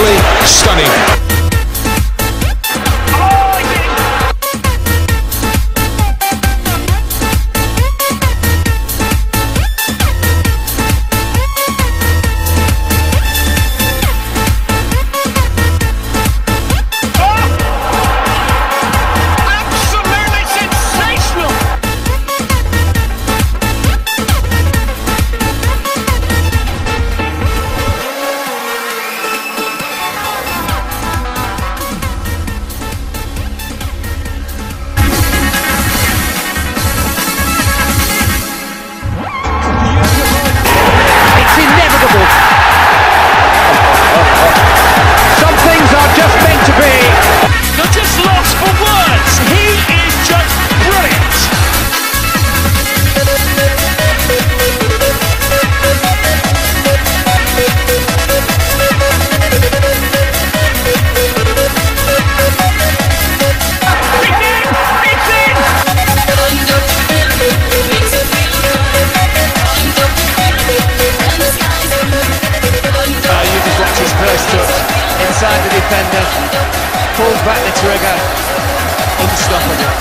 Absolutely stunning. Inside the defender, pulls back the trigger, unstoppable.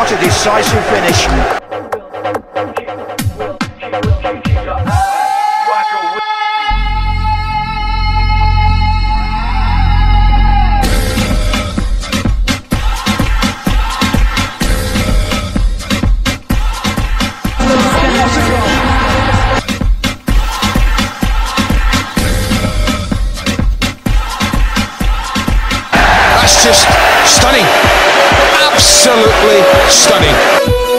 What a decisive finish. Just stunning. Absolutely stunning.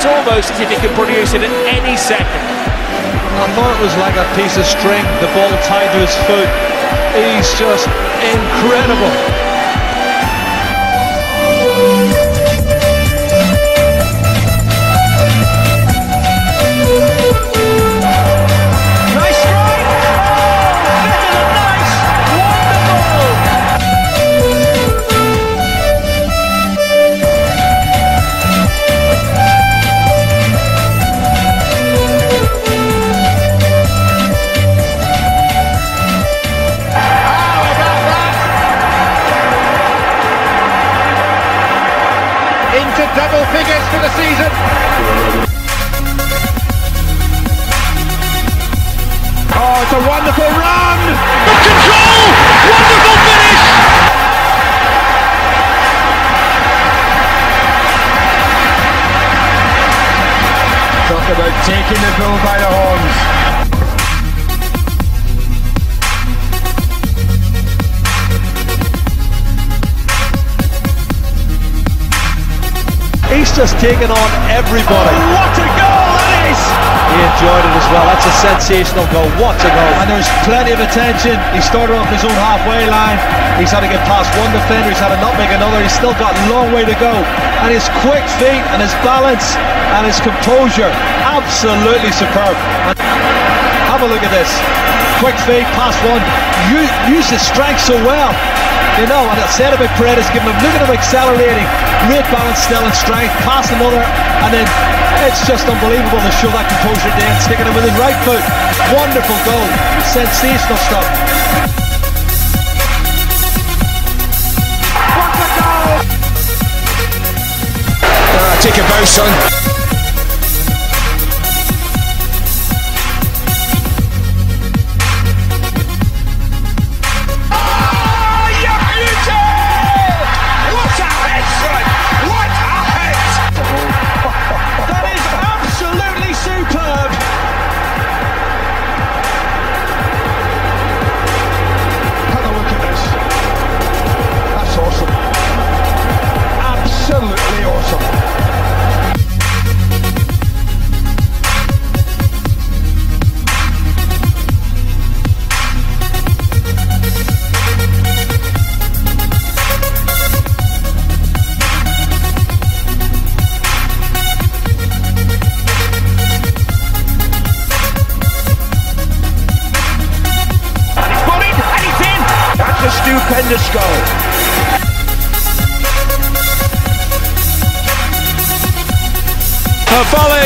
It's almost as if he can produce it at any second. I thought it was like a piece of string. The ball tied to his foot. He's just incredible. double figures for the season. Oh, it's a wonderful run! The control! Wonderful finish! Talk about taking the bull by the horns. He's just taken on everybody. Oh, what a goal that is! He enjoyed it as well. That's a sensational goal. What a goal. and there's plenty of attention. He started off his own halfway line. He's had to get past one defender. He's had to not make another. He's still got a long way to go. And his quick feet and his balance and his composure, absolutely superb. And have a look at this. Quick feet, past one. You use his strength so well. You know, and I said about Paredes, giving him, look at him accelerating, great balance still and strength, past another, and then it's just unbelievable to show that composure at the end, sticking it with his right foot. Wonderful goal, sensational stuff. What a Uh, take a bow, son. A stupendous goal. A volley